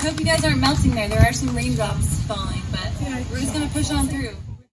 Hope you guys aren't melting there. There are some raindrops falling, but we're just going to push on through.